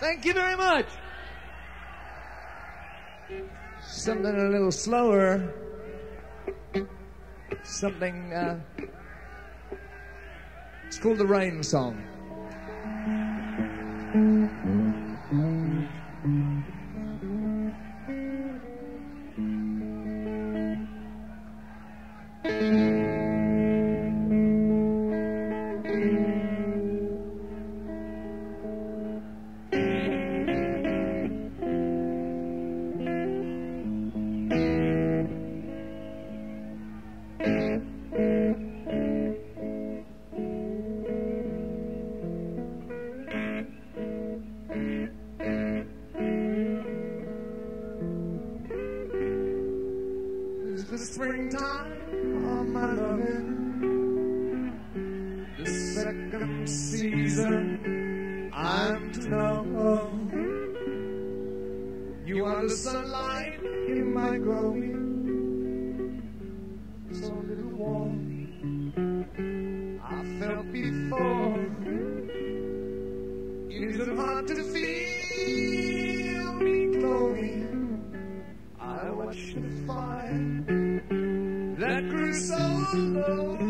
Thank you very much. Something a little slower. Something, uh, it's called the Rain Song. Second season I'm to know. You are the sunlight in my growing. So little warm. I felt before. It hard to feel me glowing? I watched the fire that grew so low.